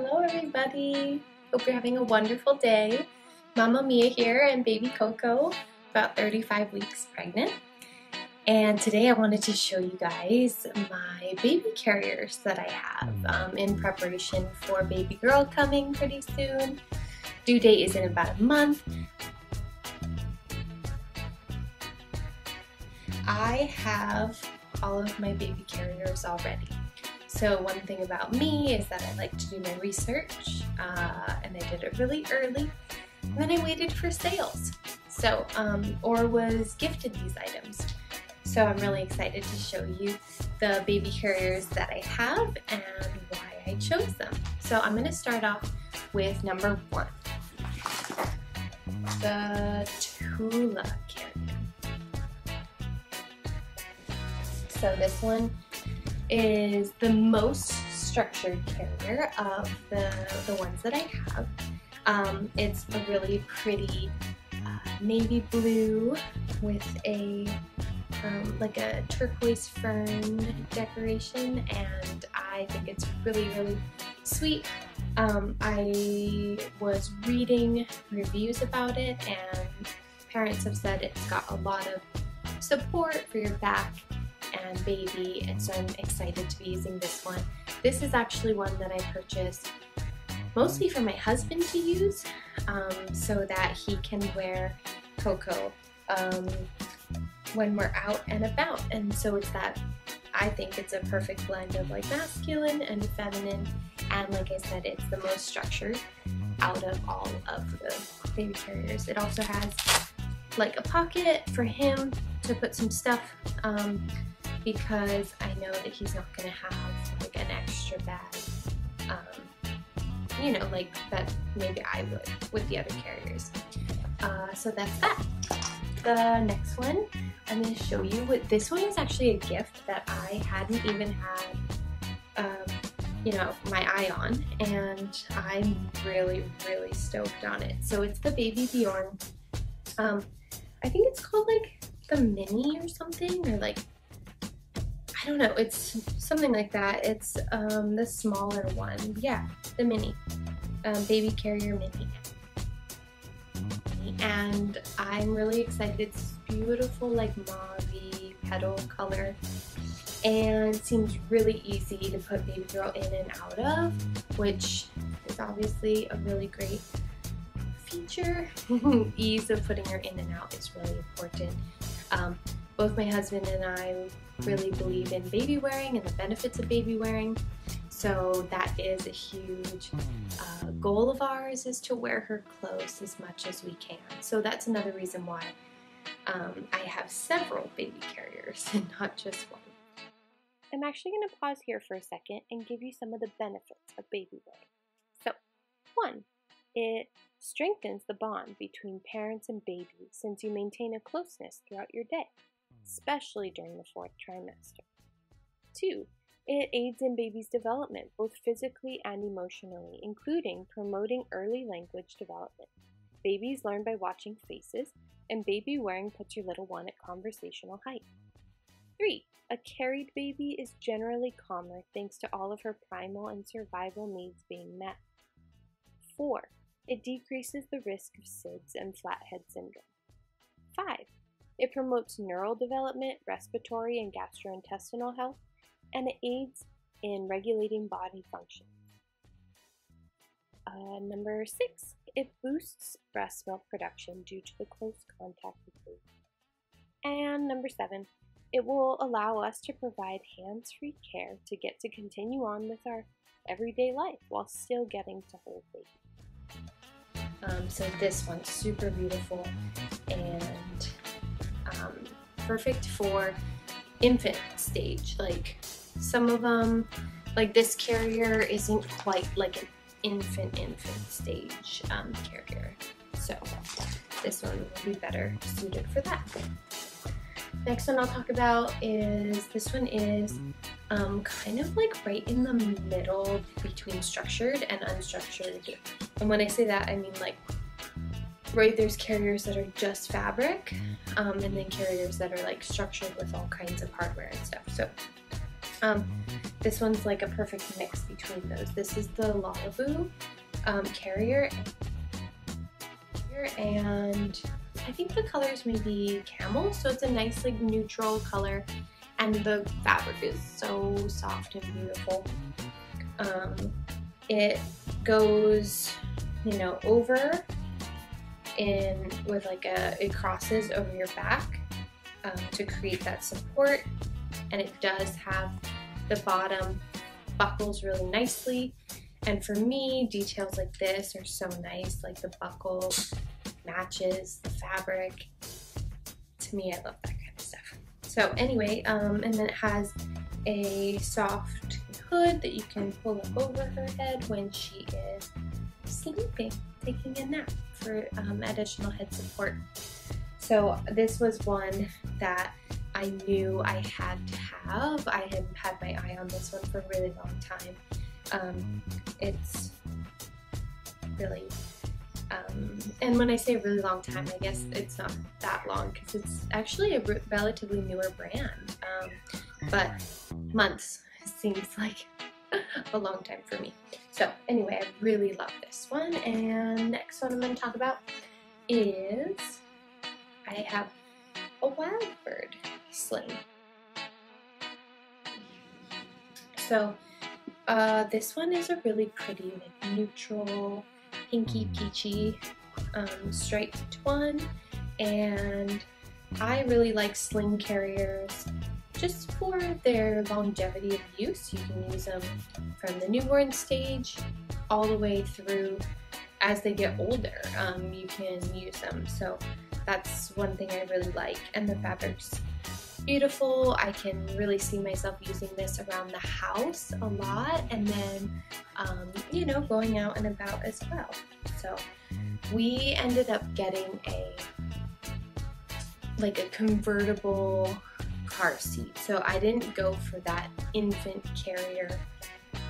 Hello everybody! Hope you're having a wonderful day. Mama Mia here and baby Coco, about 35 weeks pregnant. And today I wanted to show you guys my baby carriers that I have um, in preparation for baby girl coming pretty soon. Due date is in about a month. I have all of my baby carriers already. So one thing about me is that I like to do my research uh, and I did it really early and then I waited for sales. So, um, or was gifted these items. So I'm really excited to show you the baby carriers that I have and why I chose them. So I'm gonna start off with number one, the Tula carrier. So this one is the most structured carrier of the, the ones that I have. Um, it's a really pretty uh, navy blue with a um, like a turquoise fern decoration and I think it's really really sweet. Um, I was reading reviews about it and parents have said it's got a lot of support for your back baby and so I'm excited to be using this one. This is actually one that I purchased mostly for my husband to use um, so that he can wear Coco um, when we're out and about and so it's that I think it's a perfect blend of like masculine and feminine and like I said it's the most structured out of all of the baby carriers. It also has like a pocket for him to put some stuff um, because I know that he's not to have like an extra bag, um, you know, like that maybe I would with the other carriers. Uh, so that's that. The next one, I'm to show you what this one is actually a gift that I hadn't even had, um, you know, my eye on, and I'm really, really stoked on it. So it's the Baby Bjorn. Um, I think it's called like the mini or something, or like don't know, it's something like that. It's um, the smaller one. Yeah, the mini. Um, baby carrier mini. And I'm really excited. It's beautiful, like mauve petal color. And seems really easy to put baby girl in and out of, which is obviously a really great feature. Ease of putting her in and out is really important. Um, both my husband and I really believe in baby wearing and the benefits of baby wearing. So that is a huge uh, goal of ours is to wear her close as much as we can. So that's another reason why um, I have several baby carriers and not just one. I'm actually going to pause here for a second and give you some of the benefits of baby wearing. So, one, it strengthens the bond between parents and baby since you maintain a closeness throughout your day especially during the fourth trimester. Two, it aids in baby's development, both physically and emotionally, including promoting early language development. Babies learn by watching faces, and baby wearing puts your little one at conversational height. 3. A carried baby is generally calmer thanks to all of her primal and survival needs being met. 4. It decreases the risk of SIDS and flathead syndrome. 5. It promotes neural development, respiratory and gastrointestinal health, and it aids in regulating body function. Uh, number six, it boosts breast milk production due to the close contact with food. And number seven, it will allow us to provide hands free care to get to continue on with our everyday life while still getting to hold baby. Um, so this one's super beautiful and perfect for infant stage. Like some of them, like this carrier isn't quite like an infant infant stage um, carrier. So this one will be better suited for that. Next one I'll talk about is, this one is um, kind of like right in the middle between structured and unstructured. And when I say that, I mean like right there's carriers that are just fabric um, and then carriers that are like structured with all kinds of hardware and stuff so Um, this one's like a perfect mix between those. This is the Lalabu um, carrier and I think the colors may be camel, so it's a nice like neutral color and the fabric is so soft and beautiful. Um, it goes, you know, over in with like a, it crosses over your back um, to create that support. And it does have the bottom buckles really nicely. And for me details like this are so nice. Like the buckle matches the fabric. To me I love that kind of stuff. So anyway um, and then it has a soft hood that you can pull up over her head when she is sleeping taking a nap for um, additional head support so this was one that I knew I had to have. I had had my eye on this one for a really long time. Um, it's really, um, and when I say really long time, I guess it's not that long because it's actually a relatively newer brand. Um, but months seems like a long time for me. So anyway, I really love this one. And next one I'm going to talk about is I have a wild bird sling. So uh, this one is a really pretty like neutral pinky peachy um, striped one and I really like sling carriers just for their longevity of use. You can use them from the newborn stage all the way through as they get older. Um, you can use them. So that's one thing I really like. And the fabric's beautiful. I can really see myself using this around the house a lot and then, um, you know, going out and about as well. So we ended up getting a like a convertible car seat. So I didn't go for that infant carrier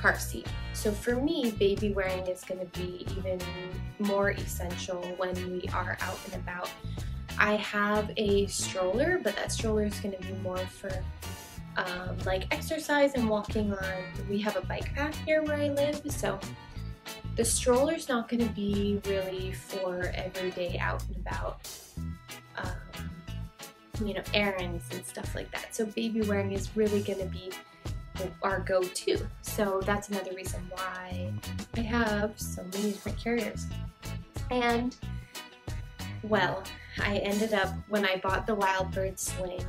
car seat. So for me, baby wearing is going to be even more essential when we are out and about. I have a stroller, but that stroller is going to be more for um, like exercise and walking on. We have a bike path here where I live, so the stroller is not going to be really for everyday out and about, you know, errands and stuff like that. So baby wearing is really going to be our go-to. So that's another reason why I have so many different carriers. And well, I ended up, when I bought the Wildbird Sling,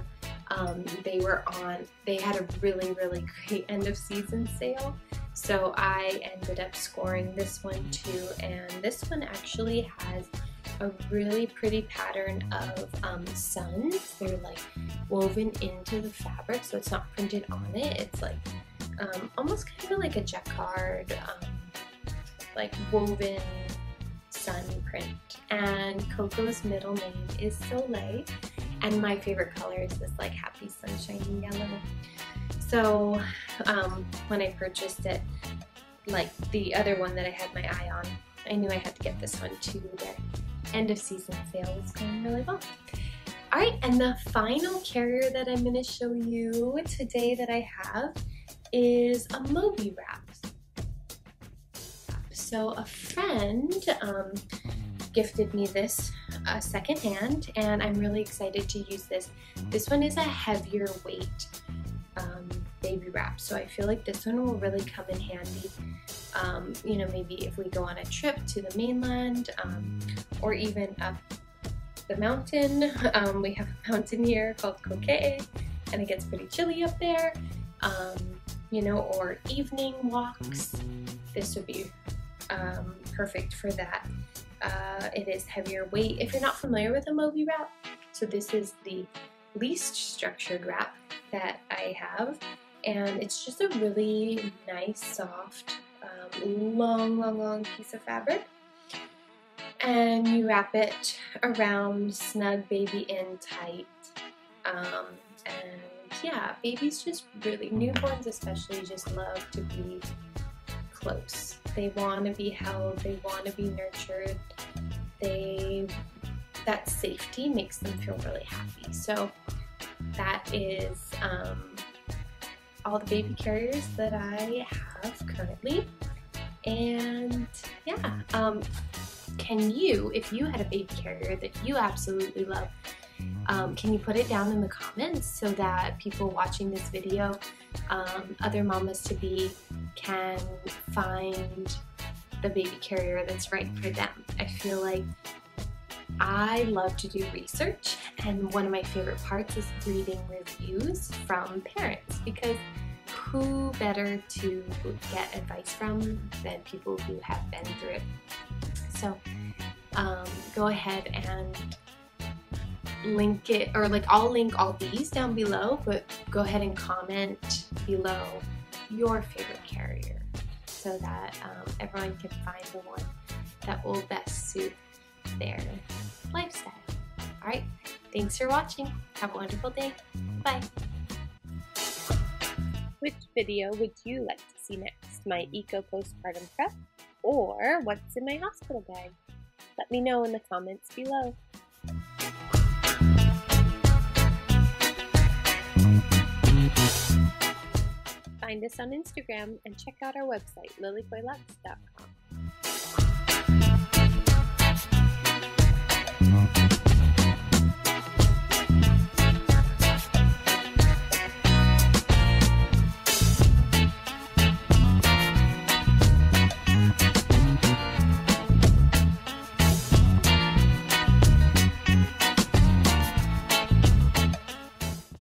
um, they were on, they had a really, really great end of season sale. So I ended up scoring this one too. And this one actually has a really pretty pattern of um, suns. They're like woven into the fabric, so it's not printed on it. It's like um, almost kind of like a jacquard, um, like woven sun print. And Coco's middle name is Soleil, and my favorite color is this like happy sunshiny yellow. So um, when I purchased it, like the other one that I had my eye on, I knew I had to get this one too. End of season sale was going really well. Alright, and the final carrier that I'm going to show you today that I have is a Moby wrap. So a friend um, gifted me this uh, secondhand and I'm really excited to use this. This one is a heavier weight um, baby wrap so I feel like this one will really come in handy um, you know maybe if we go on a trip to the mainland um, or even up the mountain. Um, we have a mountain here called Kokee and it gets pretty chilly up there um, you know or evening walks this would be um, perfect for that. Uh, it is heavier weight. If you're not familiar with a Moby wrap, so this is the least structured wrap that I have, and it's just a really nice, soft, um, long, long, long piece of fabric. And you wrap it around snug baby in tight. Um, and yeah, babies just really, newborns especially, just love to be close. They want to be held, they want to be nurtured. They that safety makes them feel really happy. So that is um, all the baby carriers that I have currently. And yeah, um, can you, if you had a baby carrier that you absolutely love, um, can you put it down in the comments so that people watching this video, um, other mamas to be, can find the baby carrier that's right for them? I feel like I love to do research and one of my favorite parts is reading reviews from parents because who better to get advice from than people who have been through it. So um, go ahead and link it, or like I'll link all these down below, but go ahead and comment below your favorite carrier so that um, everyone can find the one that will best suit their lifestyle. All right, thanks for watching. Have a wonderful day. Bye. Which video would you like to see next? My eco postpartum prep or what's in my hospital bag? Let me know in the comments below. Find us on Instagram and check out our website, lilikoiluxe.com.